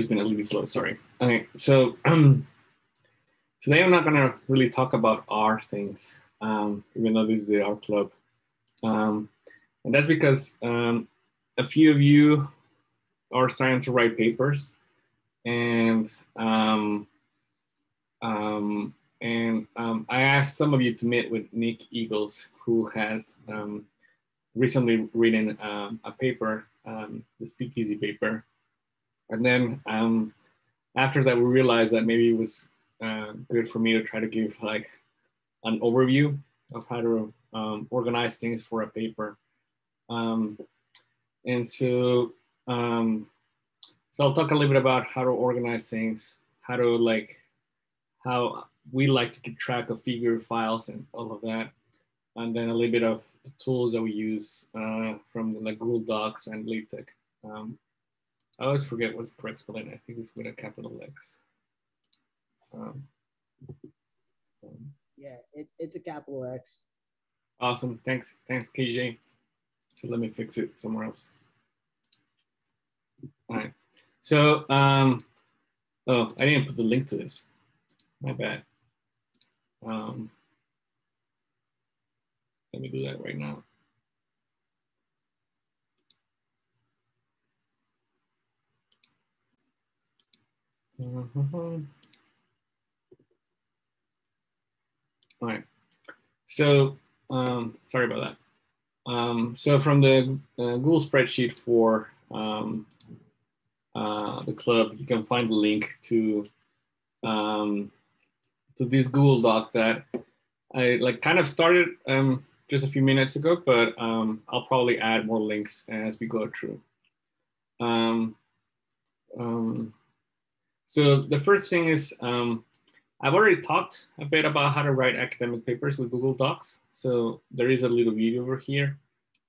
computer's been a little bit slow, sorry. Okay, so um, today I'm not gonna really talk about R things, um, even though this is the R club. Um, and that's because um, a few of you are starting to write papers and um, um, and um, I asked some of you to meet with Nick Eagles, who has um, recently written um, a paper, um, the SPEAQeasy paper. And then um, after that, we realized that maybe it was uh, good for me to try to give like an overview of how to um, organize things for a paper. Um, and so, um, so I'll talk a little bit about how to organize things, how to like, how we like to keep track of figure files and all of that. And then a little bit of the tools that we use uh, from the, like Google Docs and LaTeX. I always forget what's the correct spelling. I think it's with a capital X. Um, um, yeah, it, it's a capital X. Awesome. Thanks. Thanks, KJ. So let me fix it somewhere else. All right. So, um, oh, I didn't put the link to this. My bad. Um, let me do that right now. All right. So, um, sorry about that. Um, so from the uh, Google spreadsheet for um, uh, the club, you can find the link to um, to this Google Doc that I like kind of started um, just a few minutes ago, but um, I'll probably add more links as we go through. So the first thing is um, I've already talked a bit about how to write academic papers with Google Docs. So there is a little video over here.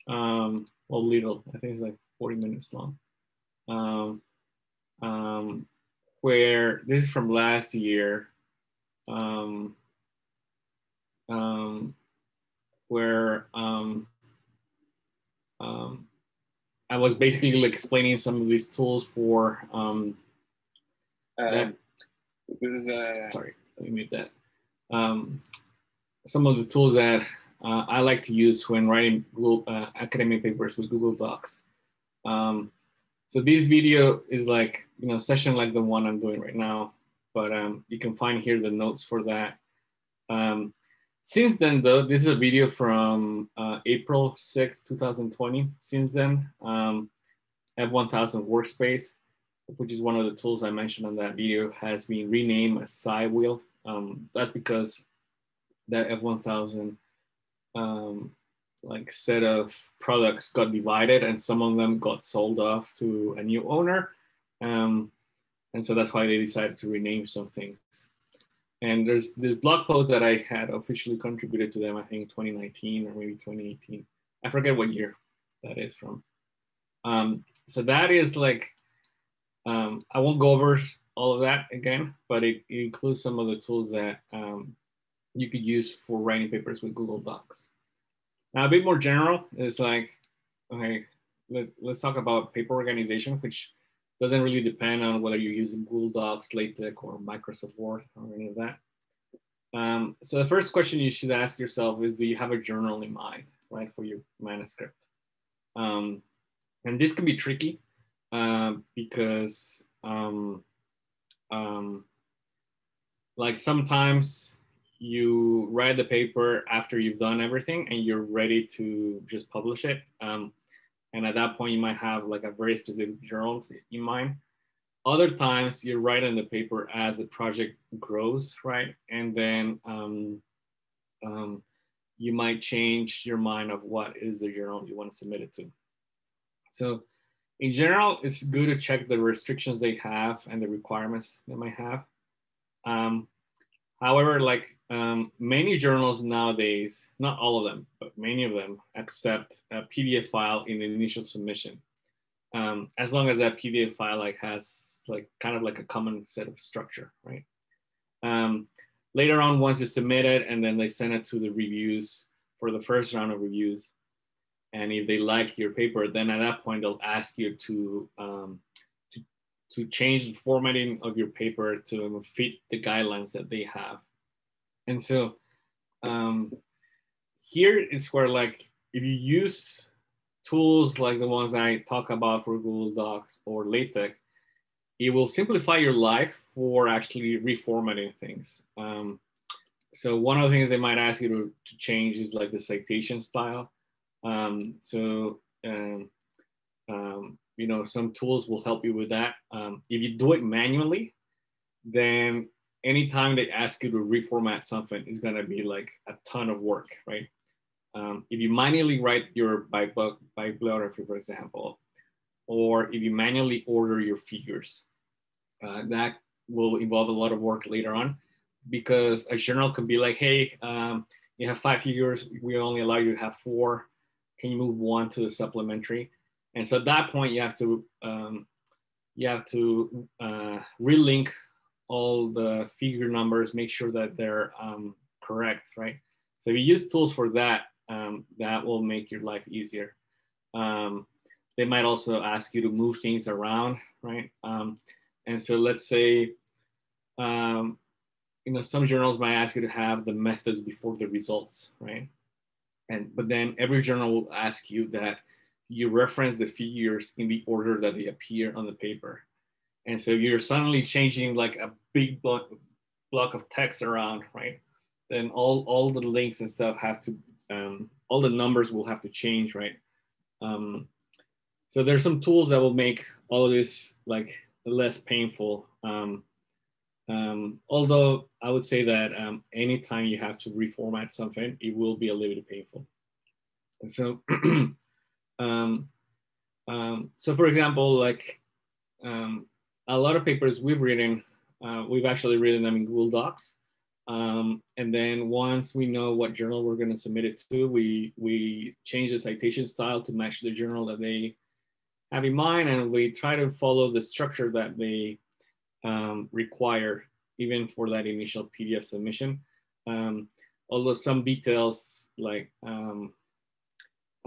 Um, well, little, I think it's like 40 minutes long. Um, um, where this is from last year um, um, where um, um, I was basically like explaining some of these tools for. Um, uh, this is uh, sorry, let me mute that. Um, some of the tools that uh, I like to use when writing Google uh, academic papers with Google Docs. Um, so this video is like you know session like the one I'm doing right now but um, you can find here the notes for that. Um, since then, though, this is a video from uh, April 6, 2020. Since then, um, F1000 Workspace, which is one of the tools I mentioned on that video, has been renamed as SciWheel. Um, that's because that F1000 um, like set of products got divided and some of them got sold off to a new owner. Um, and so that's why they decided to rename some things. And there's this blog post that I had officially contributed to them, I think 2019 or maybe 2018. I forget what year that is from. Um, so that is like, um, I won't go over all of that again, but it, it includes some of the tools that um, you could use for writing papers with Google Docs. Now, a bit more general is like, okay, let, let's talk about paper organization, which doesn't really depend on whether you're using Google Docs, LaTeX, or Microsoft Word or any of that. Um, so the first question you should ask yourself is, do you have a journal in mind, right, for your manuscript? Um, and this can be tricky uh, because um, um, like sometimes you write the paper after you've done everything and you're ready to just publish it. Um, and at that point, you might have like a very specific journal in mind. Other times you're writing the paper as the project grows, right? And then um, um, you might change your mind of what is the journal you want to submit it to. So in general, it's good to check the restrictions they have and the requirements they might have. Um, However, like um, many journals nowadays, not all of them, but many of them accept a PDF file in the initial submission. Um, as long as that PDF file like has like kind of like a common set of structure, right? Um, later on, once you submit it and then they send it to the reviews for the first round of reviews. And if they like your paper, then at that point they'll ask you to um, to, to change the formatting of your paper to fit the guidelines that they have. And so um, here it's where like if you use tools like the ones I talk about for Google Docs or LaTeX, it will simplify your life for actually reformatting things. Um, so one of the things they might ask you to, to change is like the citation style. Um, so, um, um, you know, some tools will help you with that. Um, if you do it manually, then anytime they ask you to reformat something, it's gonna be like a ton of work, right? Um, if you manually write your bibliography, for example, or if you manually order your figures, uh, that will involve a lot of work later on because a journal can be like, hey, um, you have five figures, we only allow you to have four. Can you move one to the supplementary? And so at that point, you have to um, you have to uh, relink all the figure numbers, make sure that they're um, correct, right? So if you use tools for that, um, that will make your life easier. Um, they might also ask you to move things around, right? Um, and so let's say um, you know, some journals might ask you to have the methods before the results, right? And but then every journal will ask you that you reference the figures in the order that they appear on the paper. And so you're suddenly changing like a big block, block of text around, right? Then all, all the links and stuff have to, um, all the numbers will have to change, right? Um, so there's some tools that will make all of this like less painful. Um, um, although I would say that um, anytime you have to reformat something, it will be a little bit painful. And so, um, um, so for example, like um, a lot of papers we've written, uh, we've actually written them in Google Docs. Um, and then once we know what journal we're going to submit it to, we we change the citation style to match the journal that they have in mind, and we try to follow the structure that they um, required even for that initial PDF submission. Um, although some details like, um,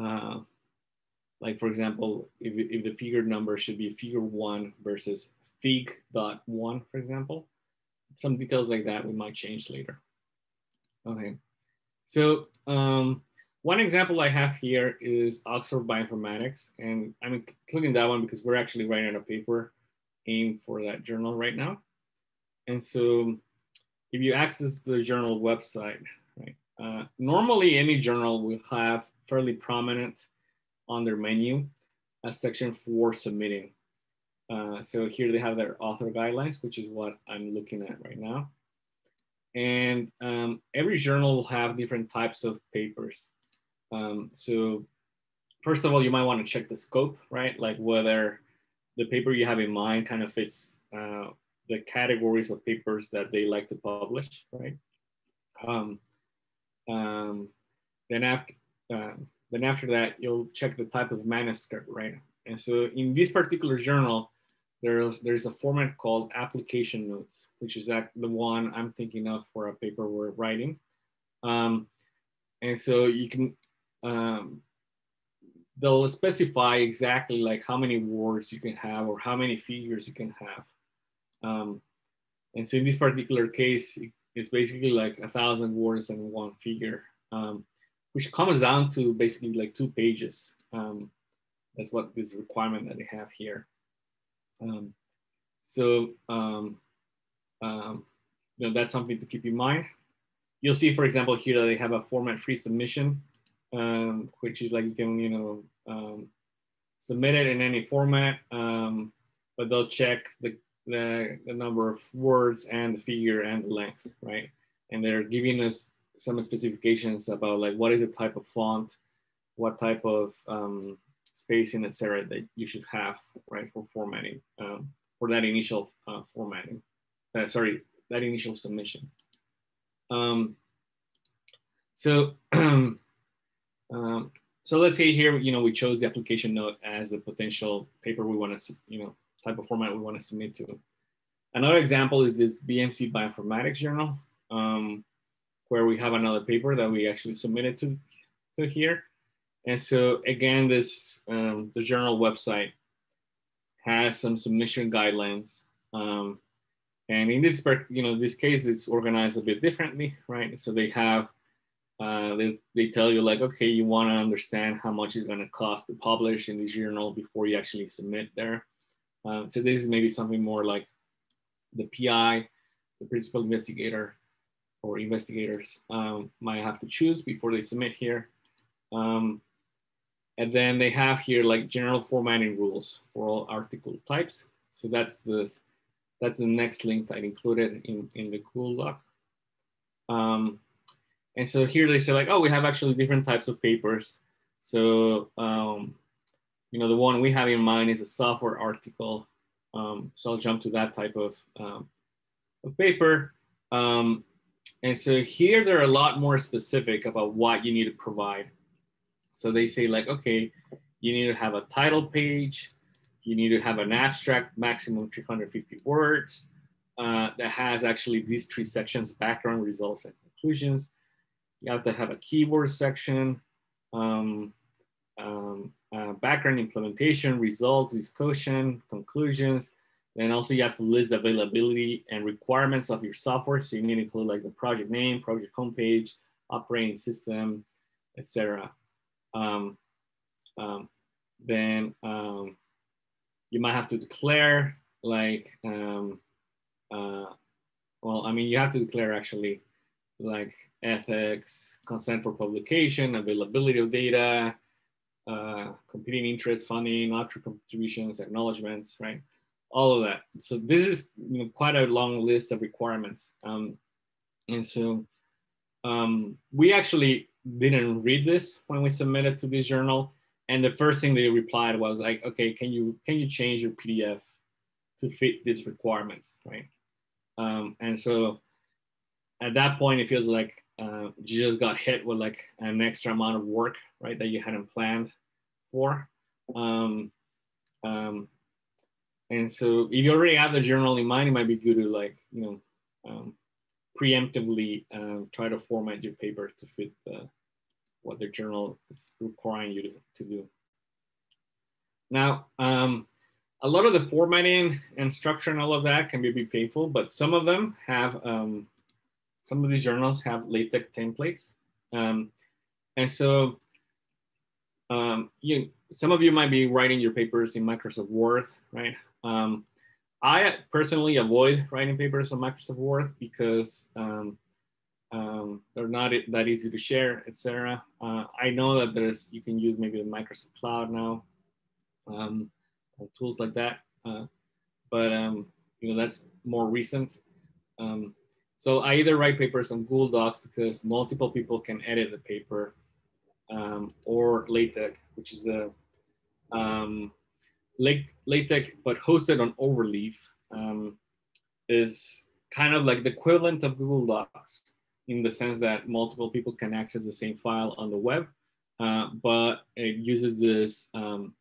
uh, like for example, if, if the figure number should be figure one versus fig dot one, for example, some details like that we might change later. Okay, so um, one example I have here is Oxford Bioinformatics, and I'm including that one because we're actually writing a paper aim for that journal right now. And so if you access the journal website, right, uh, normally any journal will have fairly prominent on their menu a section for submitting. Uh, so here they have their author guidelines, which is what I'm looking at right now. And um, every journal will have different types of papers. Um, so first of all, you might want to check the scope, right? Like whether the paper you have in mind kind of fits uh, the categories of papers that they like to publish, right? Um, um, then after uh, then after that, you'll check the type of manuscript, right? And so in this particular journal, there's there's a format called application notes, which is that the one I'm thinking of for a paper we're writing. Um, and so you can um, they'll specify exactly like how many words you can have or how many figures you can have. Um, and so in this particular case, it's basically like a thousand words and one figure, um, which comes down to basically like two pages. Um, that's what this requirement that they have here. Um, so, um, um, you know, that's something to keep in mind. You'll see, for example, here that they have a format-free submission um, which is like you can, you know, um, submit it in any format, um, but they'll check the, the, the number of words and the figure and the length, right? And they're giving us some specifications about like what is the type of font, what type of um, spacing, etc. that you should have, right, for formatting, um, for that initial uh, formatting. Uh, sorry, that initial submission. Um, so Um, so let's say here, you know, we chose the application note as the potential paper we want to, you know, type of format we want to submit to. Another example is this BMC Bioinformatics journal, um, where we have another paper that we actually submitted to to here. And so again, this um, the journal website has some submission guidelines. Um, and in this, you know, this case, it's organized a bit differently, right? So they have, uh, they, they tell you like, okay, you want to understand how much it's going to cost to publish in this journal before you actually submit there. Um, so this is maybe something more like the PI, the principal investigator or investigators um, might have to choose before they submit here. Um, and then they have here like general formatting rules for all article types. So that's the that's the next link I included in, in the Google Doc. Um, and so here they say like, oh, we have actually different types of papers. So, um, you know, the one we have in mind is a software article. Um, so I'll jump to that type of, um, of paper. Um, and so here they're a lot more specific about what you need to provide. So they say like, okay, you need to have a title page, you need to have an abstract maximum 350 words uh, that has actually these three sections, background, results, and conclusions. You have to have a keyword section, um, um, uh, background implementation, results, discussion, conclusions. Then also you have to list the availability and requirements of your software. So you need to include like the project name, project homepage, operating system, etc. Um, um, then um, you might have to declare like, um, uh, well, I mean, you have to declare actually like ethics, consent for publication, availability of data, uh, competing interest, funding, author contributions, acknowledgements, right? All of that. So this is you know, quite a long list of requirements. Um, and so um, we actually didn't read this when we submitted to this journal. And the first thing they replied was like, okay, can you can you change your PDF to fit these requirements, right? Um, and so at that point, it feels like uh, you just got hit with like an extra amount of work, right, that you hadn't planned for. Um, um, and so if you already have the journal in mind, it might be good to like, you know, um, preemptively uh, try to format your paper to fit the, what the journal is requiring you to, to do. Now, um, a lot of the formatting and structure and all of that can be, be painful, but some of them have, um, some of these journals have LaTeX templates. Um, and so um, you, some of you might be writing your papers in Microsoft Word, right? Um, I personally avoid writing papers on Microsoft Word because um, um, they're not that easy to share, etc. Uh, I know that there's you can use maybe the Microsoft Cloud now, um, tools like that, uh, but you know that's more recent. Um, so I either write papers on Google Docs because multiple people can edit the paper, um, or LaTeX, which is a um, LaTeX, but hosted on Overleaf, um, is kind of like the equivalent of Google Docs in the sense that multiple people can access the same file on the web, uh, but it uses this um,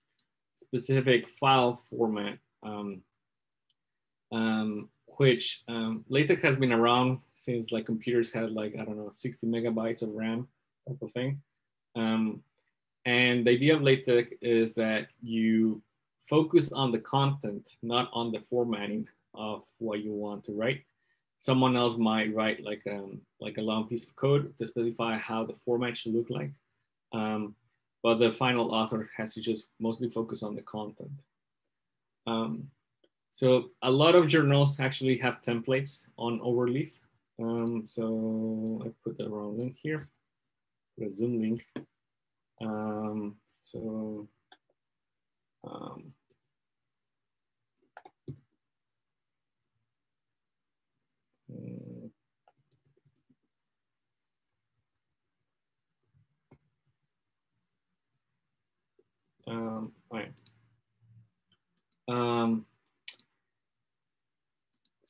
specific file format, um, um, which um, LaTeX has been around since like computers had like, I don't know, 60 megabytes of RAM type of thing. Um, and the idea of LaTeX is that you focus on the content, not on the formatting of what you want to write. Someone else might write like um, like a long piece of code to specify how the format should look like. Um, but the final author has to just mostly focus on the content. Um, so a lot of journals actually have templates on Overleaf. Um, so I put the wrong link here, the Zoom link. Um, so um, um, right. Um,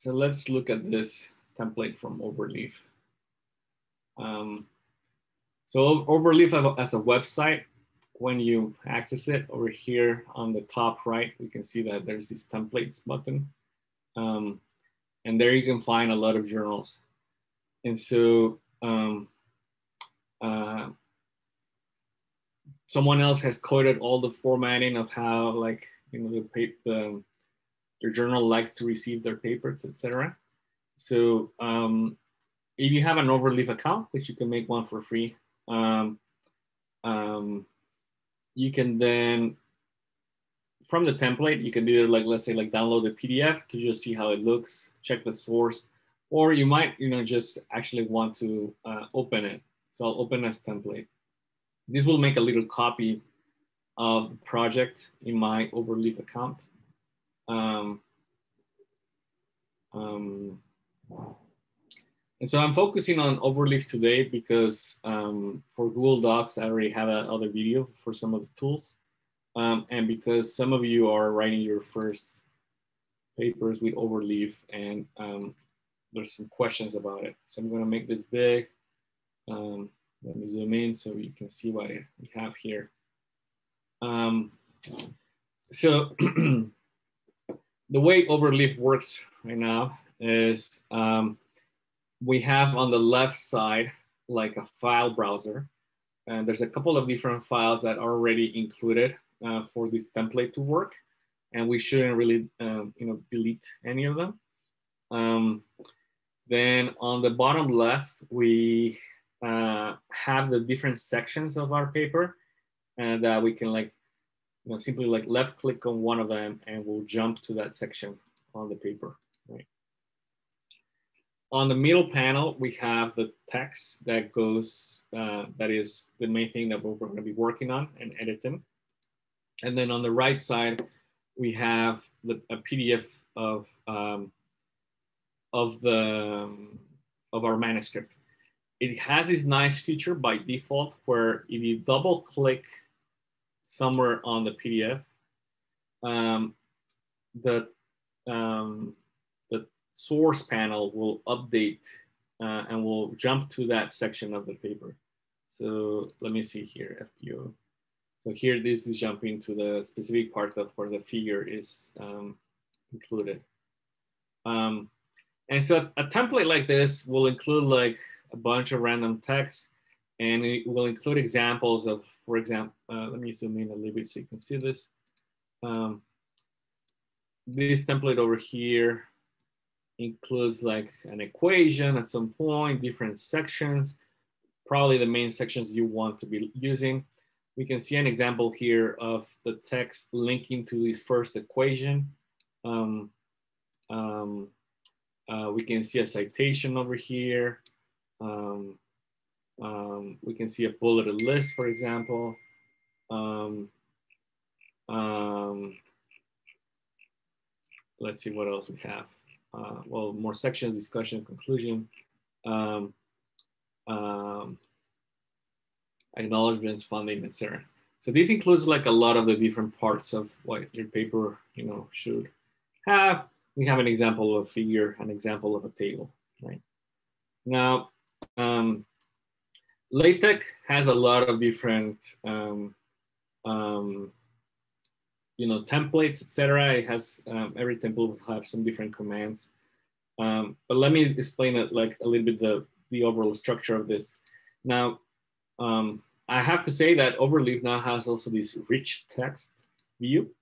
so let's look at this template from Overleaf. Um, so Overleaf as a website when you access it over here on the top right, we can see that there's this templates button. Um, and there you can find a lot of journals. And so um, uh, someone else has coded all the formatting of how like you know the, the your journal likes to receive their papers, etc. So um, if you have an Overleaf account, which you can make one for free, um, um, you can then from the template, you can either like, let's say like download the PDF to just see how it looks, check the source, or you might, you know, just actually want to uh, open it. So I'll open as template. This will make a little copy of the project in my Overleaf account. Um, um, and so I'm focusing on Overleaf today because um, for Google Docs, I already have another video for some of the tools. Um, and because some of you are writing your first papers with Overleaf and um, there's some questions about it. So I'm gonna make this big. Um, let me zoom in so you can see what we have here. Um, so the way Overleaf works right now is um, we have on the left side like a file browser and there's a couple of different files that are already included uh, for this template to work and we shouldn't really um, you know delete any of them. Um, then on the bottom left we uh, have the different sections of our paper and uh, we can like you know simply like left click on one of them and we'll jump to that section on the paper right? On the middle panel we have the text that goes uh, that is the main thing that we're going to be working on and editing. And then on the right side we have the, a pdf of um, of the um, of our manuscript. It has this nice feature by default where if you double click somewhere on the PDF, um, the, um, the source panel will update uh, and will jump to that section of the paper. So let me see here, FPO. So here, this is jumping to the specific part of where the figure is um, included. Um, and so a template like this will include like a bunch of random text and it will include examples of, for example, uh, let me zoom in a little bit so you can see this. Um, this template over here includes like an equation at some point, different sections, probably the main sections you want to be using. We can see an example here of the text linking to this first equation. Um, um, uh, we can see a citation over here. Um, um, we can see a bulleted list, for example. Um, um, let's see what else we have. Uh, well, more sections, discussion, conclusion, um, um, acknowledgements, funding, etc. So this includes like a lot of the different parts of what your paper, you know, should have. We have an example of a figure, an example of a table, right? Now, um, LaTeX has a lot of different, um, um, you know, templates, etc. It has um, every template will have some different commands. Um, but let me explain it like a little bit the the overall structure of this. Now, um, I have to say that Overleaf now has also this rich text view,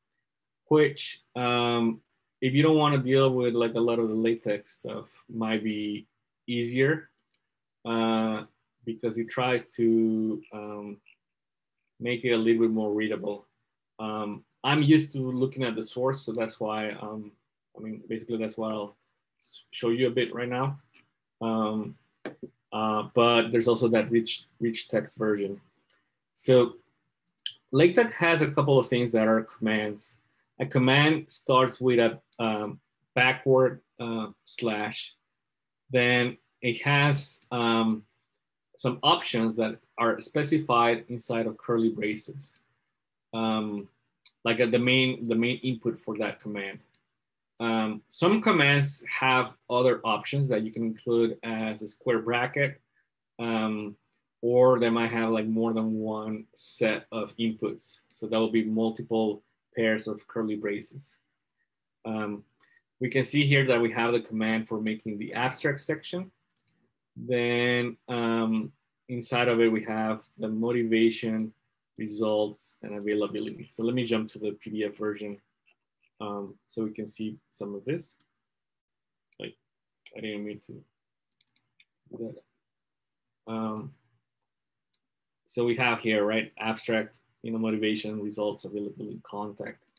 which um, if you don't want to deal with like a lot of the LaTeX stuff, might be easier uh, because it tries to um, make it a little bit more readable. Um, I'm used to looking at the source, so that's why, um, I mean, basically that's what I'll show you a bit right now. Um, uh, but there's also that rich, rich text version. So LaTeX has a couple of things that are commands. A command starts with a um, backward uh, slash. Then it has um, some options that are specified inside of curly braces, um, like the main the main input for that command. Um, some commands have other options that you can include as a square bracket, um, or they might have like more than one set of inputs. So that will be multiple pairs of curly braces. Um, we can see here that we have the command for making the abstract section. Then um, inside of it, we have the motivation results, and availability. So let me jump to the PDF version um, so we can see some of this. Like, I didn't mean to do that. Um, so we have here, right, abstract, you know, motivation, results, availability, contact.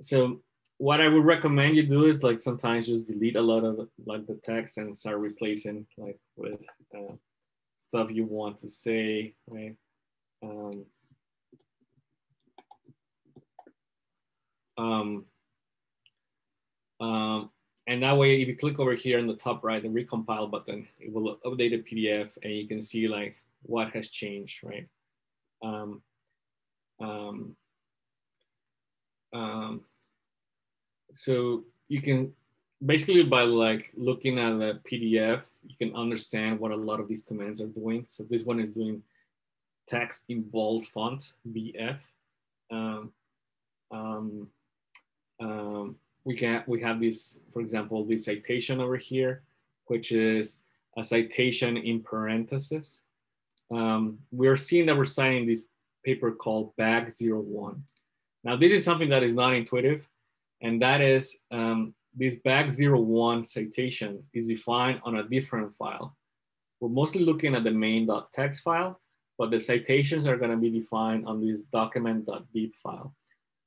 So what I would recommend you do is like sometimes just delete a lot of like the text and start replacing like with uh, stuff you want to say, right? Um, um, um, and that way, if you click over here in the top right, the recompile button, it will update the PDF and you can see like what has changed, right? Um, um, um, so you can basically by like looking at the PDF, you can understand what a lot of these commands are doing. So this one is doing text in bold font, BF. Um, um, um, we can we have this, for example, this citation over here, which is a citation in parentheses. Um, we're seeing that we're citing this paper called BAG 01. Now, this is something that is not intuitive, and that is um, this BAG 01 citation is defined on a different file. We're mostly looking at the main.tex file, but the citations are gonna be defined on this document.bib file.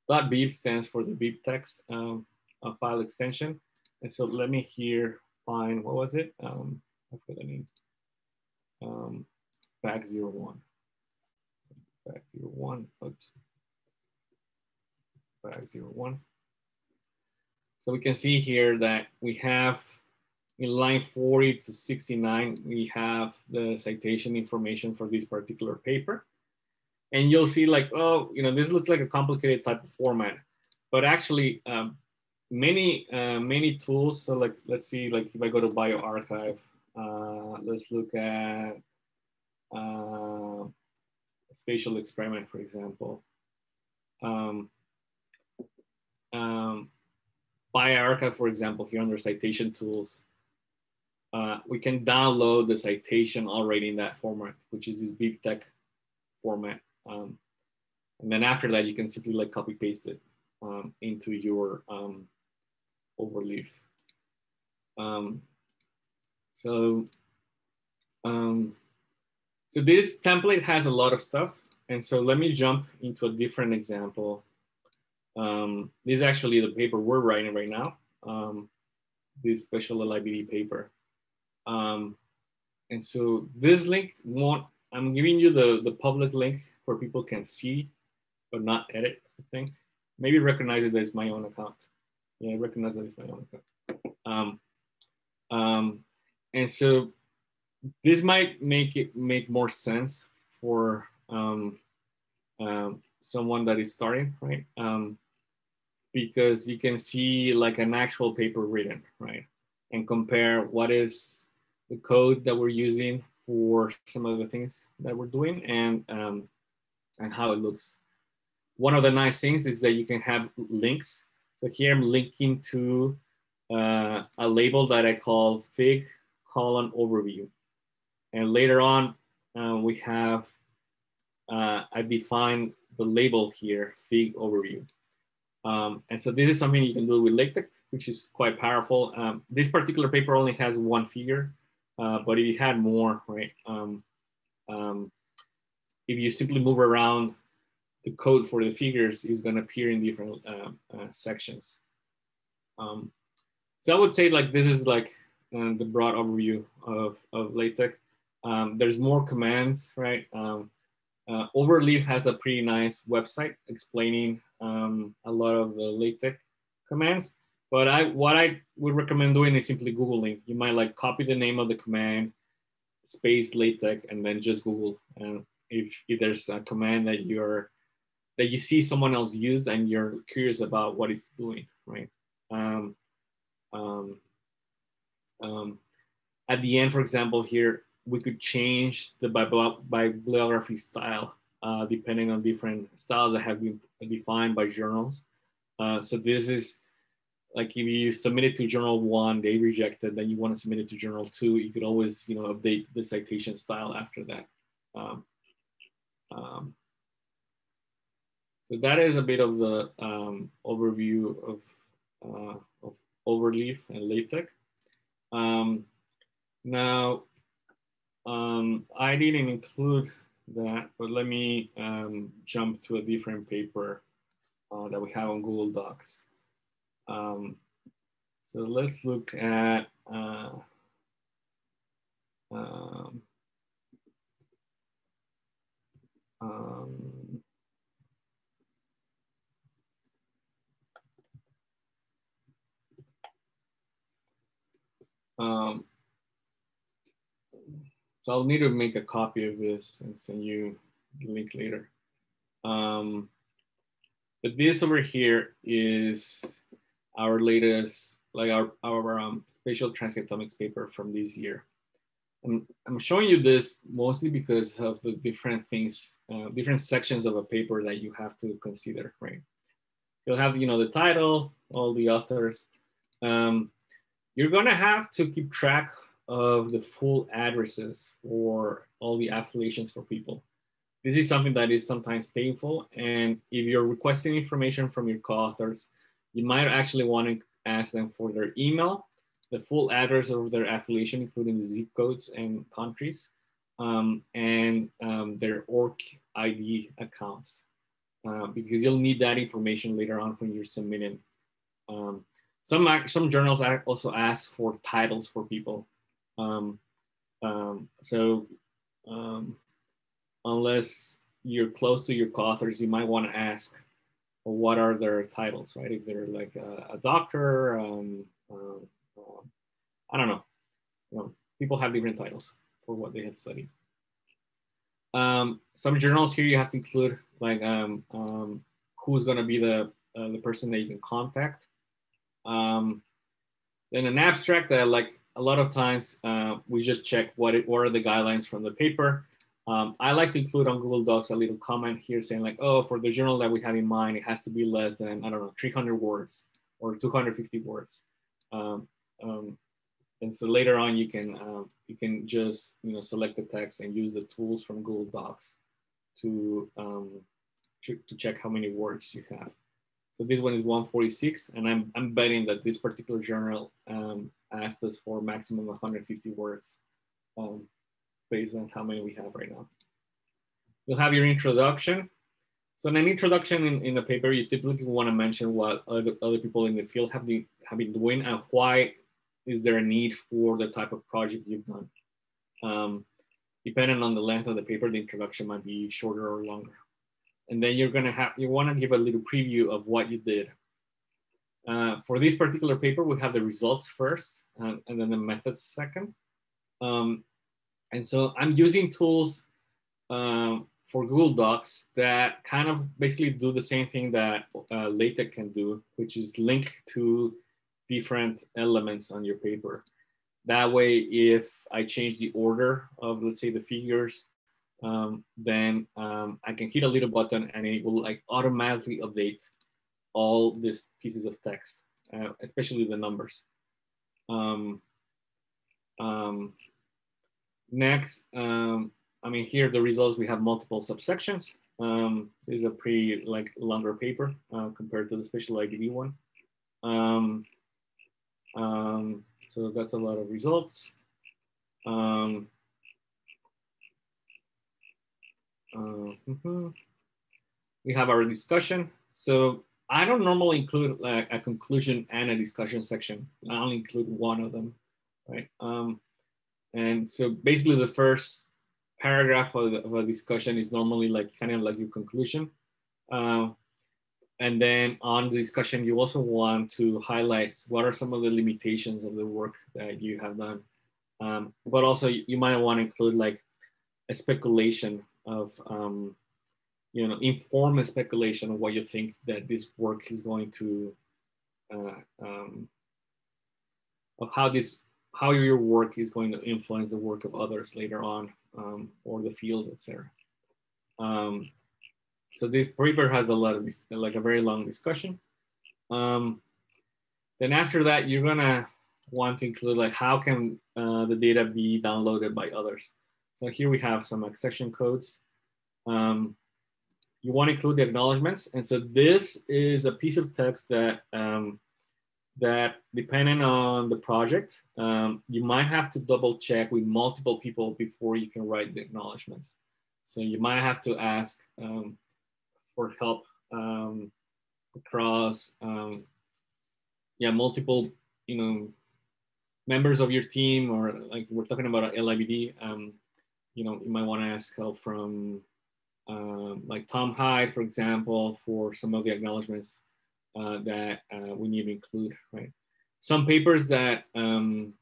.bib stands for the BibTeX um, uh, file extension. And so let me here find, what was it? Um, I forgot the name. Um, BAG 01. BAG 01, oops. BAG 01. So we can see here that we have in line 40 to 69, we have the citation information for this particular paper. And you'll see like, oh, you know, this looks like a complicated type of format, but actually um, many, uh, many tools. So like, let's see, like if I go to bioRxiv, uh, let's look at uh, spatial experiment, for example. Um, um, bioRxiv, for example, here under citation tools, uh, we can download the citation already in that format, which is this BibTeX format. Um, and then after that, you can simply like copy paste it um, into your um, overleaf. Um, so, um, so this template has a lot of stuff. And so let me jump into a different example. Um, this is actually the paper we're writing right now, um, this spatialLIBD paper. Um, and so this link won't, I'm giving you the, the public link where people can see, but not edit, I think. Maybe recognize it as my own account. Yeah, I recognize that it's my own account. Um, um, and so this might make it make more sense for um, um, someone that is starting, right? Um, because you can see like an actual paper written, right? And compare what is the code that we're using for some of the things that we're doing and, um, and how it looks. One of the nice things is that you can have links. So here I'm linking to uh, a label that I call fig colon overview. And later on, uh, we have, uh, I define the label here, fig overview. Um, and so this is something you can do with LaTeX, which is quite powerful. Um, this particular paper only has one figure, uh, but you had more, right? Um, um if you simply move around the code for the figures is going to appear in different uh, uh, sections. Um, so I would say like this is like uh, the broad overview of, of LaTeX. There's more commands, right? Uh, Overleaf has a pretty nice website explaining um, a lot of the LaTeX commands. But I, what I would recommend doing is simply Googling. You might like copy the name of the command, space LaTeX, and then just Google. And if, if there's a command that you're that you see someone else use and you're curious about what it's doing, right? Um, um, um, at the end, for example, here, we could change the bibliography style uh, depending on different styles that have been defined by journals. Uh, so this is like if you submit it to journal one, they reject it, then you want to submit it to journal two, you could always, you know, update the citation style after that. Um, um, So that is a bit of the um, overview of, uh, of Overleaf and LaTeX. Um, now, um, I didn't include that, but let me um, jump to a different paper uh, that we have on Google Docs. Um, so let's look at uh, um, um, um, so I'll need to make a copy of this and send you the link later. Um, but this over here is our latest, like our, our um, spatial transcriptomics paper from this year. And I'm showing you this mostly because of the different things, uh, different sections of a paper that you have to consider, right? You'll have, you know, the title, all the authors. Um, you're gonna have to keep track of the full addresses for all the affiliations for people. This is something that is sometimes painful. And if you're requesting information from your co-authors, you might actually want to ask them for their email, the full address of their affiliation, including the zip codes and countries, um, and um, their ORC ID accounts, uh, because you'll need that information later on when you're submitting. Um, some, some journals also ask for titles for people. Um, um, so um, unless you're close to your co-authors, you might want to ask well, what are their titles, right? If they're like a, a doctor, um, uh, uh, I don't know. You know. People have different titles for what they had studied. Um, some journals here you have to include like um, um, who's going to be the uh, the person that you can contact. Um, then an abstract that like a lot of times uh, we just check what, it, what are the guidelines from the paper. Um, I like to include on Google Docs a little comment here saying like, oh, for the journal that we have in mind, it has to be less than, I don't know, 300 words or 250 words. Um, um, and so later on, you can um, you can just you know select the text and use the tools from Google Docs to um, to, to check how many words you have. So this one is 146, and I'm, I'm betting that this particular journal um, asked us for maximum 150 words um, based on how many we have right now. You'll have your introduction. So in an introduction in, in the paper, you typically want to mention what other, other people in the field have, the, have been doing and why is there a need for the type of project you've done. Um, depending on the length of the paper, the introduction might be shorter or longer and then you're gonna have, you wanna give a little preview of what you did. Uh, for this particular paper, we have the results first uh, and then the methods second. Um, and so I'm using tools um, for Google Docs that kind of basically do the same thing that uh, LaTeX can do, which is link to different elements on your paper. That way, if I change the order of, let's say, the figures um, then um, I can hit a little button and it will like automatically update all these pieces of text, uh, especially the numbers. Um, um next, um, I mean, here the results, we have multiple subsections. Um, this is a pretty like longer paper uh, compared to the spatialLIBD one. so that's a lot of results. Um, Uh, mm-hmm. We have our discussion. So I don't normally include like a conclusion and a discussion section. I only include one of them, right? Um, and so basically the first paragraph of, of a discussion is normally like kind of like your conclusion. Uh, and then on the discussion, you also want to highlight what are some of the limitations of the work that you have done. Um, but also you might want to include like a speculation of um, you know informed speculation of what you think that this work is going to uh, um, of how this how your work is going to influence the work of others later on um, or the field etc um, so this paper has a lot of this like a very long discussion. Um, then after that you're gonna want to include like how can uh, the data be downloaded by others so here we have some accession codes. Um, you want to include the acknowledgements. And so this is a piece of text that, um, that depending on the project, um, you might have to double check with multiple people before you can write the acknowledgements. So you might have to ask um, for help um, across, um, yeah, multiple, you know, members of your team, or like we're talking about LIBD, um, you know, you might want to ask help from um, like Tom Hyde, for example, for some of the acknowledgements uh, that uh, we need to include, right? Some papers that, um,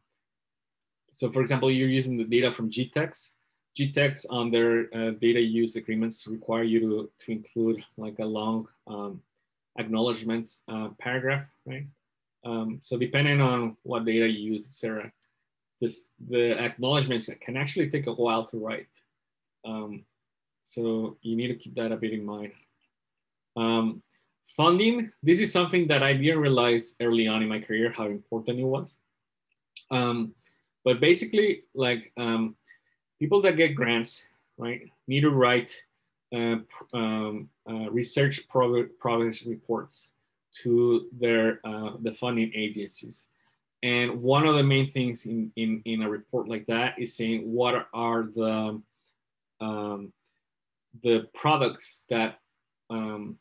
so for example, you're using the data from GTEx. GTEx on their uh, data use agreements require you to, to include like a long um, acknowledgement uh, paragraph, right? Um, so depending on what data you use, etc., this the acknowledgements can actually take a while to write. Um, so you need to keep that a bit in mind. Um, funding, this is something that I didn't realize early on in my career how important it was. Um, but basically, like um, people that get grants, right, need to write uh, um, uh, research progress reports to their uh, the funding agencies. And one of the main things in, in, in a report like that is saying what are the um, the products that um,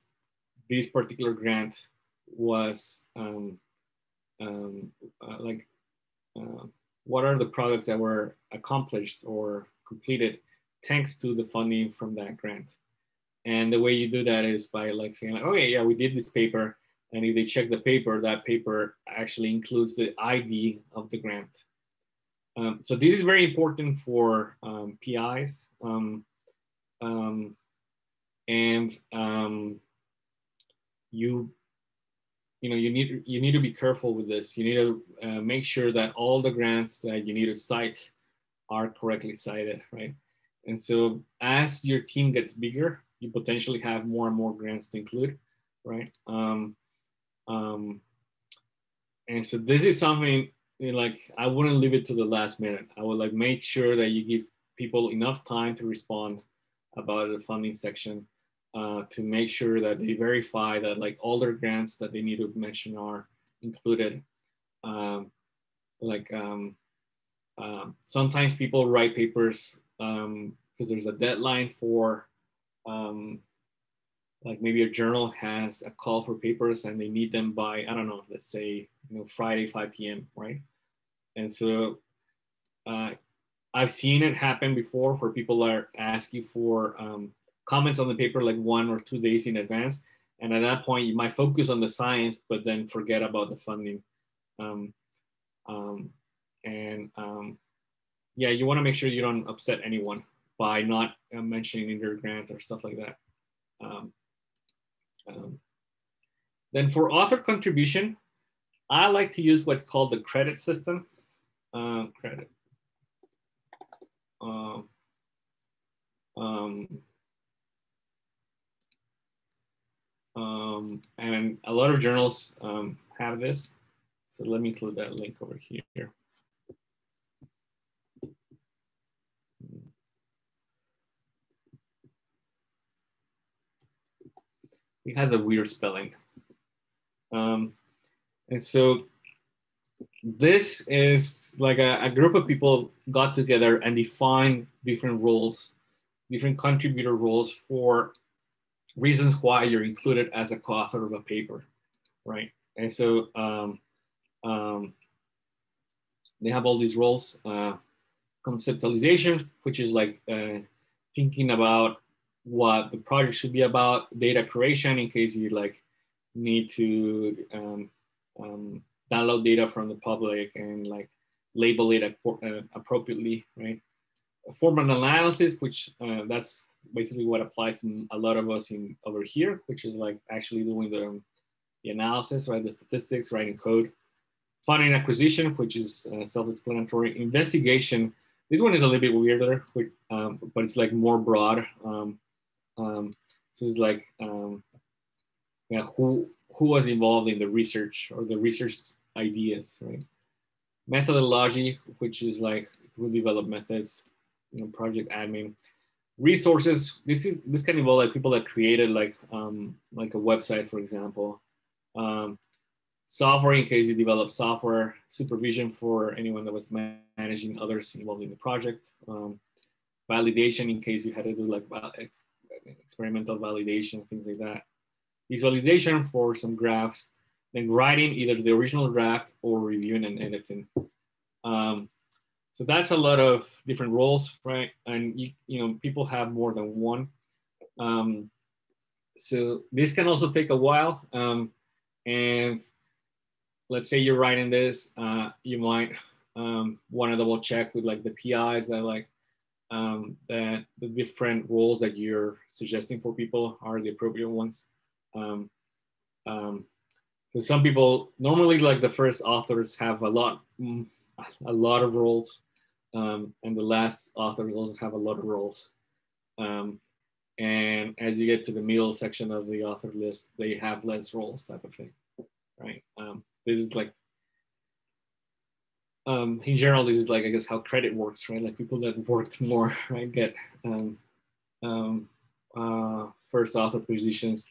this particular grant was um, um, uh, like uh, what are the products that were accomplished or completed thanks to the funding from that grant? And the way you do that is by like saying like okay yeah we did this paper and if they check the paper that paper actually includes the id of the grant. Um, so this is very important for um, PIs um, um, and um, you you know you need you need to be careful with this. You need to uh, make sure that all the grants that you need to cite are correctly cited right? And so as your team gets bigger you potentially have more and more grants to include right? Um, um, and so this is something you know, like i wouldn't leave it to the last minute i would like make sure that you give people enough time to respond about the funding section uh, to make sure that they verify that like all their grants that they need to mention are included. Um, like um, um, sometimes people write papers because um, there's a deadline for um, like maybe a journal has a call for papers and they need them by I don't know let's say you know Friday 5 p.m. right and so uh, I've seen it happen before where people are asking for um, comments on the paper like one or two days in advance. And at that point, you might focus on the science, but then forget about the funding. Um, um, and um, yeah, you want to make sure you don't upset anyone by not uh, mentioning in your grant or stuff like that. Um, um, then for author contribution, I like to use what's called the CRediT system. Uh, CRediT um, um, um, and a lot of journals um, have this. So let me include that link over here. It has a weird spelling. Um, and so this is like a, a, group of people got together and defined different roles, different contributor roles for reasons why you're included as a co-author of a paper, right? And so um, um, they have all these roles. Uh, conceptualization, which is like uh, thinking about what the project should be about, data curation in case you like need to um, um download data from the public and like label it uh, appropriately, right? Formal analysis, which uh, that's basically what applies to a lot of us in over here, which is like actually doing the, the analysis, right? The statistics, writing code. Funding acquisition, which is uh, self-explanatory. Investigation, this one is a little bit weirder, but, um, but it's like more broad. Um, um, so it's like, um, yeah, who who was involved in the research or the research ideas, right? Methodology, which is like who develop methods, you know, project admin. resources. This is this can involve like people that created like um, like a website, for example. Um, software in case you develop software, supervision for anyone that was managing others involved in the project, um, validation in case you had to do like experimental validation, things like that. Visualization for some graphs, then writing either the original draft or reviewing and editing. Um, so that's a lot of different roles, right? And you, you know, people have more than one. Um, so this can also take a while. Um, and let's say you're writing this, uh, you might um, want to double check with like the PIs that like um, that the different roles that you're suggesting for people are the appropriate ones. Um, um, so some people normally like the first authors have a lot mm, a lot of roles um, and the last authors also have a lot of roles. Um, and as you get to the middle section of the author list, they have less roles type of thing, right? Um, this is like, um, in general, this is like, I guess how credit works, right? Like people that worked more, right, get um, um, uh, first author positions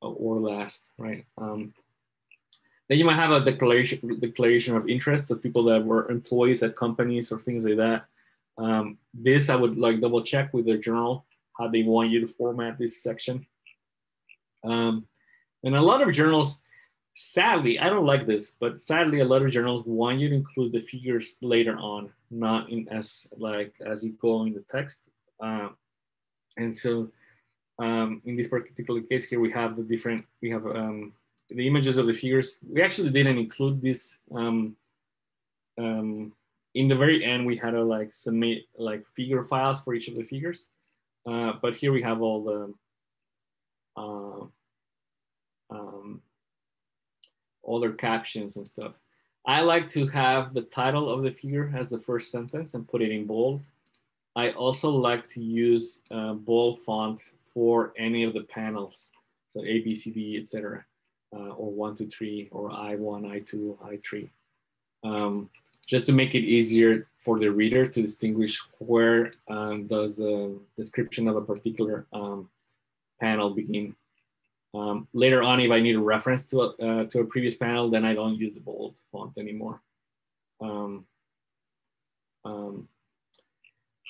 or last, right? Um, then you might have a declaration declaration of interest of people that were employees at companies or things like that. Um, this I would like double check with the journal how they want you to format this section. Um, and a lot of journals, sadly, I don't like this, but sadly, a lot of journals want you to include the figures later on, not in as like as you go in the text. Um, and so um, in this particular case here, we have the different, we have um, the images of the figures. We actually didn't include this. Um, um, in the very end, we had to like submit like figure files for each of the figures. Uh, but here we have all the uh, um, all their captions and stuff. I like to have the title of the figure as the first sentence and put it in bold. I also like to use uh, bold font for any of the panels. So A, B, C, D, etc uh, or one, two, three, or I1, I2, I3. Um, just to make it easier for the reader to distinguish where um, does the description of a particular um, panel begin. Um, later on, if I need a reference to a, uh, to a previous panel, then I don't use the bold font anymore. Um, um,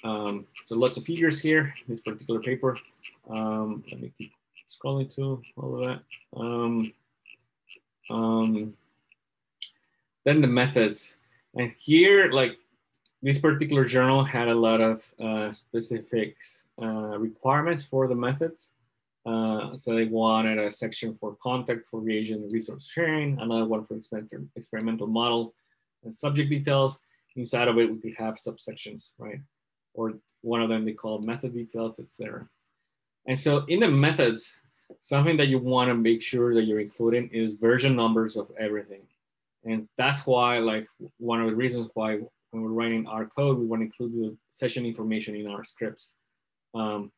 um, so lots of figures here, this particular paper. Um, let me keep scrolling to all of that. Um, then the methods. And here, like this particular journal had a lot of uh, specifics uh, requirements for the methods. Uh, so they wanted a section for contact for reagent resource sharing, another one for experimental model and subject details. Inside of it, we could have subsections, right? Or one of them they call method details, etc. And so in the methods, something that you want to make sure that you're including is version numbers of everything. And that's why, like, one of the reasons why when we're writing our code, we want to include the session information in our scripts. Um,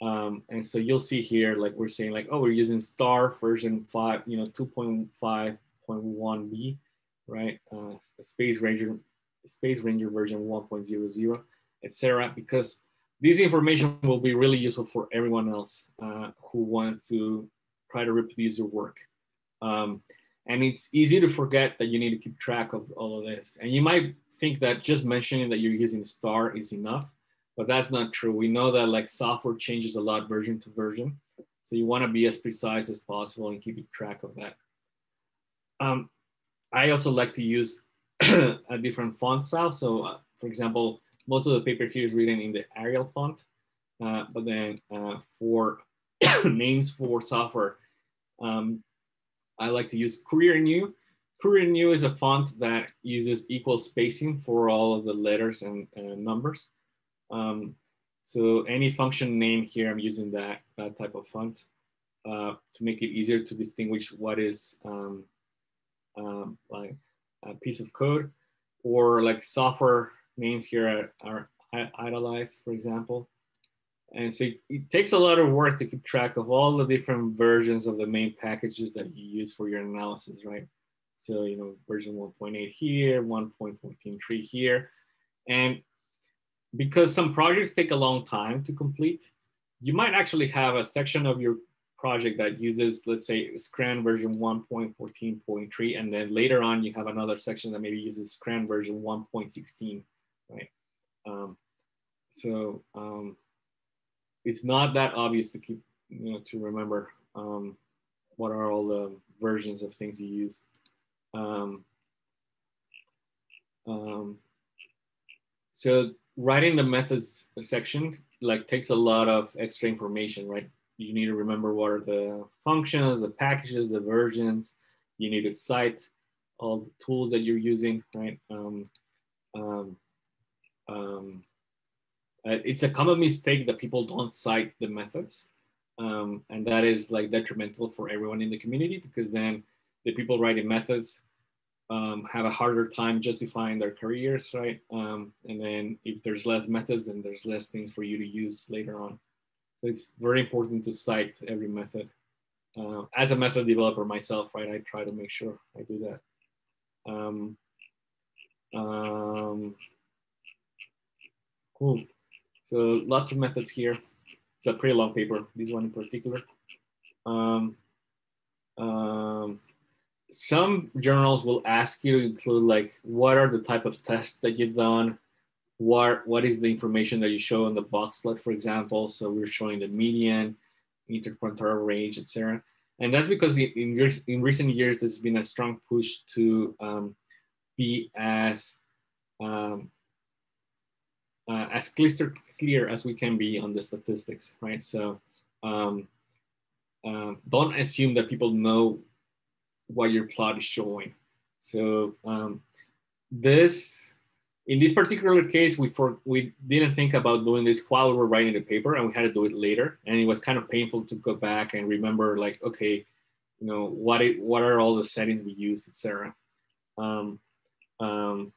um, and so you'll see here, like we're saying like, oh, we're using STAR version five, you know, 2.5.1b, right? Uh, Space Ranger, Space Ranger version 1.00, etc. Because this information will be really useful for everyone else uh, who wants to try to reproduce your work. Um, and it's easy to forget that you need to keep track of all of this. And you might think that just mentioning that you're using STAR is enough, but that's not true. We know that like software changes a lot version to version. So you wanna be as precise as possible and keep track of that. Um, I also like to use a different font style. So uh, for example, most of the paper here is written in the Arial font, uh, but then uh, for names for software, um, I like to use Courier New. Courier New is a font that uses equal spacing for all of the letters and numbers. Um, so any function name here, I'm using that, that type of font uh, to make it easier to distinguish what is um, um, like a piece of code or like software names here are, are idolized, for example. And so it takes a lot of work to keep track of all the different versions of the main packages that you use for your analysis, right? So, you know, version 1.8 here, 1.14.3 here. And because some projects take a long time to complete, you might actually have a section of your project that uses, let's say, Scran version 1.14.3, and then later on you have another section that maybe uses Scran version 1.16, right? Um, so um, it's not that obvious to keep, you know, to remember um, what are all the versions of things you use. Um, um, so writing the methods section like takes a lot of extra information, right? You need to remember what are the functions, the packages, the versions. You need to cite all the tools that you're using, right? Um, um, um, uh, it's a common mistake that people don't cite the methods. Um, and that is like detrimental for everyone in the community because then the people writing methods um, have a harder time justifying their careers, right? Um, and then if there's less methods, then there's less things for you to use later on. So it's very important to cite every method. Uh, as a method developer myself, right, I try to make sure I do that. Um, um, cool. So lots of methods here. It's a pretty long paper, this one in particular. Um, um, some journals will ask you to include like what are the type of tests that you've done? What what is the information that you show in the box plot for example? So we're showing the median interquartile range etc and that's because in, years, in recent years there's been a strong push to um, be as um, uh, as clear, clear as we can be on the statistics right? So um, um don't assume that people know what your plot is showing. So um, this, in this particular case, we for we didn't think about doing this while we were writing the paper, and we had to do it later, and it was kind of painful to go back and remember, like, okay, you know, what it, what are all the settings we use, etc. Um, um,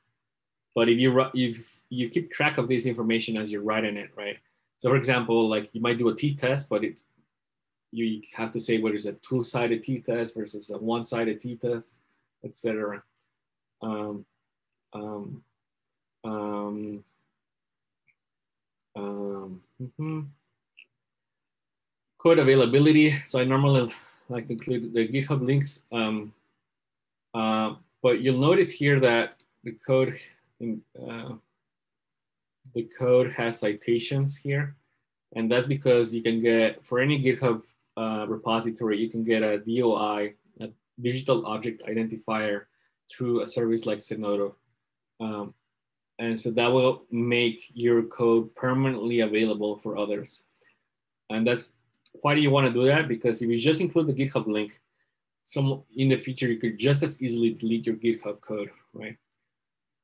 but if you if you keep track of this information as you're writing it, right? So, for example, like you might do a t-test, but it's you have to say whether it's a two-sided t-test versus a one-sided t-test, etc. Um, um, um, um, mm-hmm. Code availability. So I normally like to include the GitHub links, um, uh, but you'll notice here that the code in, uh, the code has citations here, and that's because you can get for any GitHub uh, repository, you can get a DOI, a digital object identifier, through a service like Zenodo. Um, and so that will make your code permanently available for others. And that's why do you want to do that? Because if you just include the GitHub link, some in the future you could just as easily delete your GitHub code, right?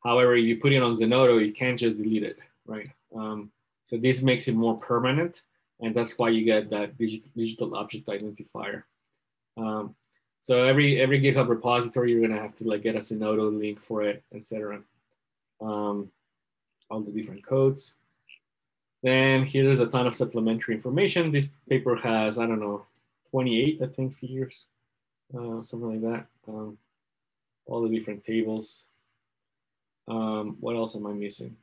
However, if you put it on Zenodo, you can't just delete it, right? Um, so this makes it more permanent and that's why you get that digital object identifier. Um, so every every GitHub repository, you're gonna have to like get a Zenodo link for it, etc. Um, all the different codes. Then here's a ton of supplementary information. This paper has, I don't know, 28, I think, figures, uh, something like that. Um, all the different tables. Um, what else am I missing?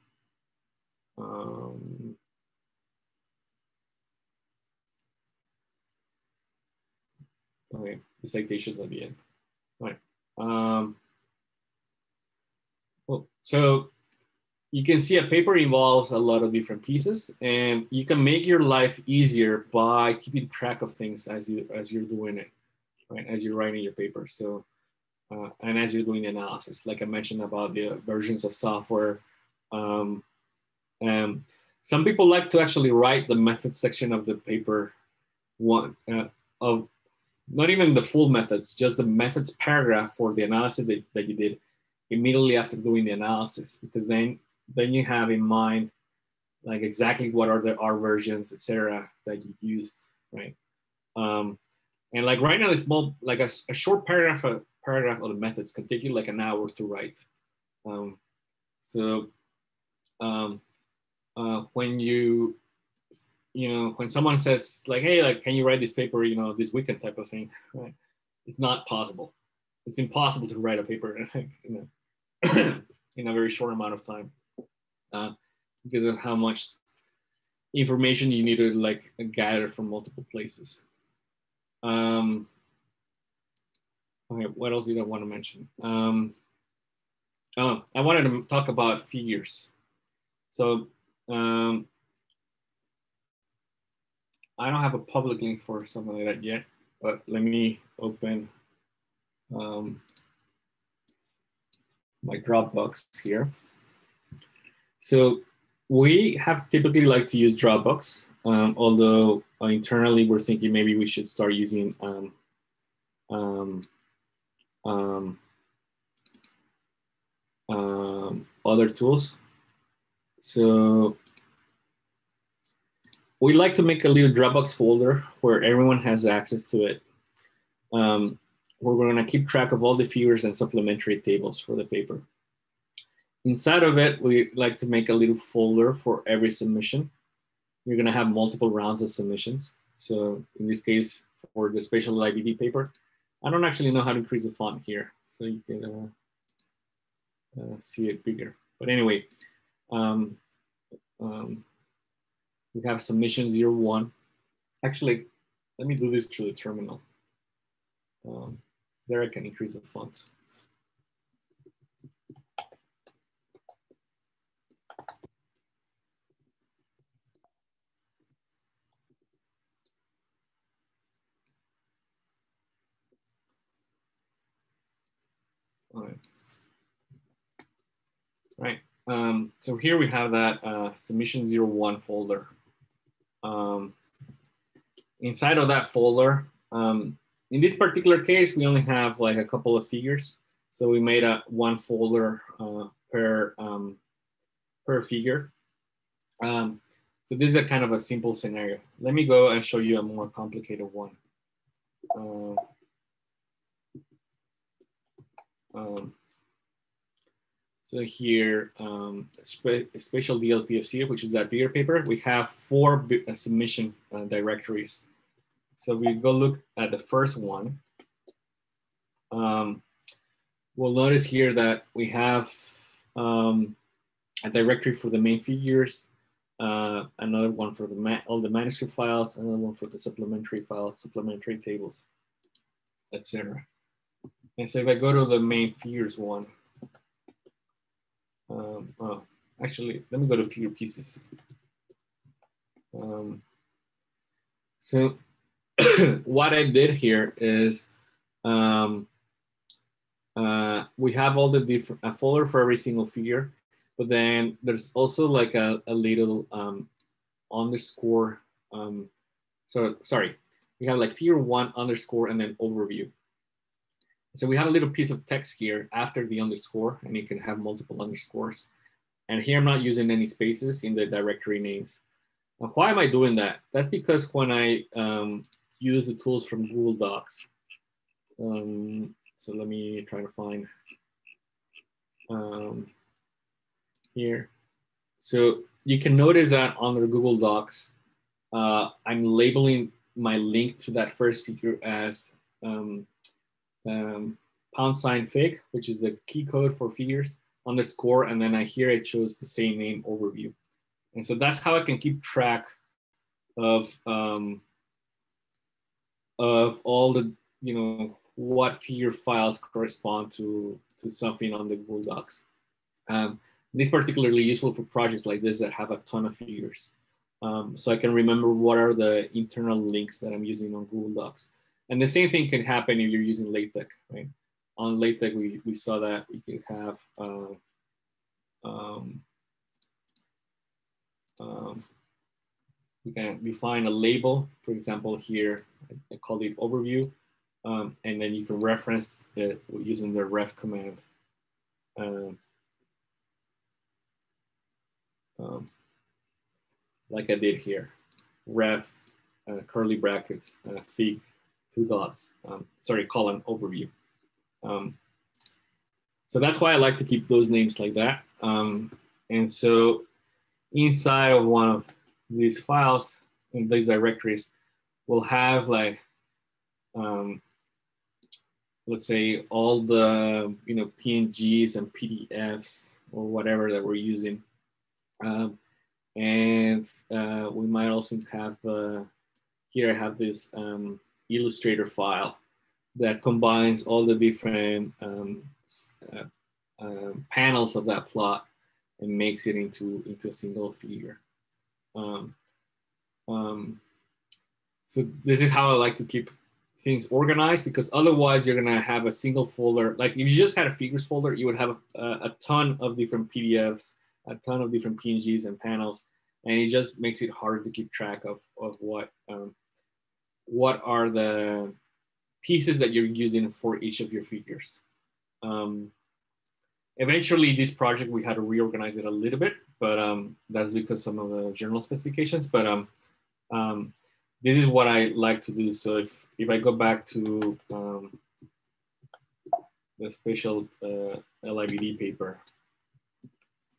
Um, Okay, the citations at the end. All right. Um, well, so you can see a paper involves a lot of different pieces and you can make your life easier by keeping track of things as you as you're doing it, right? As you're writing your paper. So uh, and as you're doing the analysis, like I mentioned about the versions of software. Um, and some people like to actually write the method section of the paper one uh, of not even the full methods, just the methods paragraph for the analysis that, that you did immediately after doing the analysis, because then then you have in mind like exactly what are the R versions, etc., that you used, right? Um, and like right now, it's more like a, a short paragraph, a paragraph of the methods can take you like an hour to write. Um, so um, uh, when you you know, when someone says like, hey, like, can you write this paper, you know, this weekend type of thing, right? It's not possible. It's impossible to write a paper in a, in a very short amount of time. Uh, because of how much information you need to like gather from multiple places. Um, okay, what else did I want to mention? Um, oh, I wanted to talk about figures. So um, I don't have a public link for something like that yet, but let me open um, my Dropbox here. So we have typically like to use Dropbox, um, although internally we're thinking maybe we should start using um, um, um, um other tools. So we like to make a little Dropbox folder where everyone has access to it. Um, where we're gonna keep track of all the figures and supplementary tables for the paper. Inside of it, we like to make a little folder for every submission. You're gonna have multiple rounds of submissions. So in this case, for the spatialLIBD paper, I don't actually know how to increase the font here. So you can uh, uh, see it bigger. But anyway, um, um, we have submission zero one. Actually, let me do this through the terminal. Um, there I can increase the font. All right. All right. Um, so here we have that uh, submission 01 folder. Um, inside of that folder, um, in this particular case, we only have like a couple of figures. So we made a one folder uh, per, um, per figure. Um, so this is a kind of a simple scenario. Let me go and show you a more complicated one. Uh, um, so here, um, spatial DLPFC, which is that bigger paper, we have four uh, submission uh, directories. So we go look at the first one. Um, we'll notice here that we have um, a directory for the main figures, uh, another one for the all the manuscript files, another one for the supplementary files, supplementary tables, etc. And so if I go to the main figures one, um, oh, actually, let me go to figure pieces. Um, so what I did here is um, uh, we have all the different a folder for every single figure, but then there's also like a, a little um, underscore. Um, so sorry, we have like figure one underscore and then overview. So we have a little piece of text here after the underscore, and you can have multiple underscores. And here I'm not using any spaces in the directory names. Now, why am I doing that? That's because when I um, use the tools from Google Docs, um, so let me try to find um, here. So you can notice that under Google Docs, uh, I'm labeling my link to that first figure as um, um, pound sign fig, which is the key code for figures, underscore, and then I here it shows the same name overview. And so that's how I can keep track of um, of all the, you know, what figure files correspond to, to something on the Google Docs. Um, this is particularly useful for projects like this that have a ton of figures. Um, so I can remember what are the internal links that I'm using on Google Docs. And the same thing can happen if you're using LaTeX, right? On LaTeX, we, we saw that you can have uh, um, um, we can define a label, for example, here, I, call it overview, um, and then you can reference it using the ref command. Um, um, like I did here, ref, uh, curly brackets, uh, fig, two dots, um, sorry, column overview. Um, so that's why I like to keep those names like that. Um, and so inside of one of these files in these directories, we'll have like, um, let's say all the, you know, PNGs and PDFs or whatever that we're using. Um, and uh, we might also have uh, here I have this um, Illustrator file that combines all the different um, uh, um, panels of that plot and makes it into, into a single figure. Um, um, so this is how I like to keep things organized because otherwise you're gonna have a single folder. Like if you just had a figures folder, you would have a, a ton of different PDFs, a ton of different PNGs and panels, and it just makes it hard to keep track of, of what um, what are the pieces that you're using for each of your figures. Um, eventually, this project we had to reorganize it a little bit, but um, that's because some of the general specifications. But um, um, this is what I like to do. So if, if I go back to um, the special uh, LIBD paper,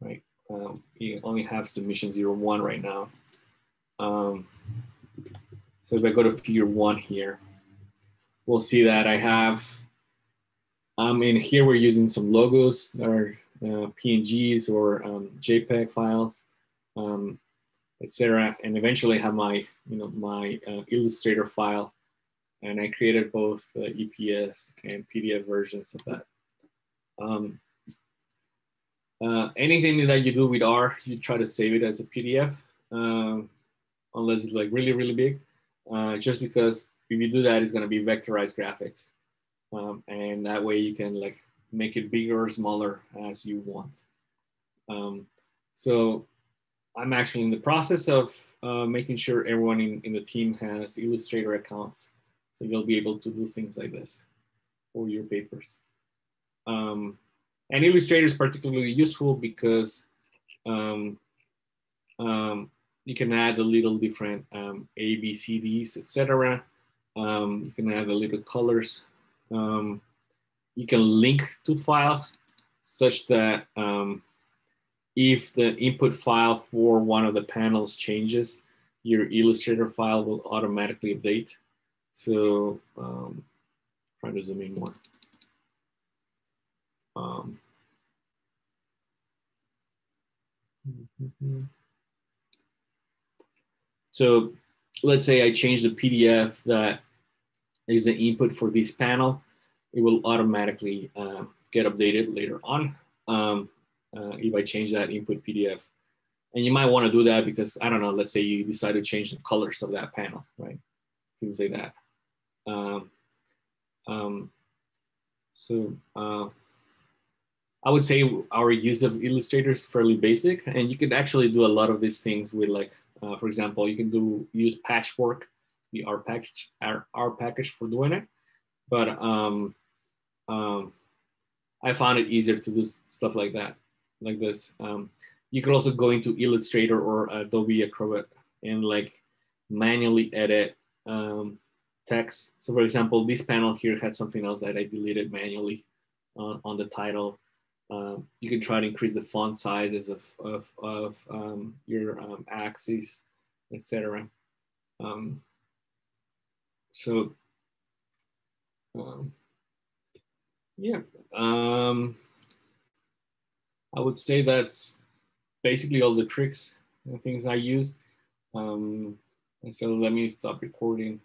right? Um, you only have submission zero one right now. So if I go to figure one here, we'll see that I have, um, in here we're using some logos or uh, PNGs or um, JPEG files. Um, etc. And eventually have my, you know, my uh, Illustrator file. And I created both uh, EPS and PDF versions of that. Um, uh, anything that you do with R, you try to save it as a PDF, um, unless it's like really, really big. Uh, just because if you do that, it's gonna be vectorized graphics. Um, and that way you can like make it bigger or smaller as you want. Um, so I'm actually in the process of uh, making sure everyone in, in the team has Illustrator accounts. So you'll be able to do things like this for your papers. Um, and Illustrator is particularly useful because um, um, you can add a little different um, A, B, C, Ds, etc. Um, you can add a little colors. Um, you can link to files such that um, if the input file for one of the panels changes, your Illustrator file will automatically update. So um, trying to zoom in more. Um, so let's say I change the PDF that is the input for this panel. It will automatically uh, get updated later on. Um, uh, if I change that input PDF. And you might want to do that because, I don't know, let's say you decide to change the colors of that panel, right? Things like that. Um, um, so uh, I would say our use of Illustrator is fairly basic and you can actually do a lot of these things with like, uh, for example, you can do use Patchwork, the R package, R, R package for doing it. But um, um, I found it easier to do stuff like that like this. Um, you could also go into Illustrator or Adobe Acrobat and like manually edit um, text. So for example, this panel here had something else that I deleted manually on, on the title. Um, you can try to increase the font sizes of, of, of um, your um, axes, etc. Um, so, um, yeah. Um, I would say that's basically all the tricks and things I use. And so let me stop recording.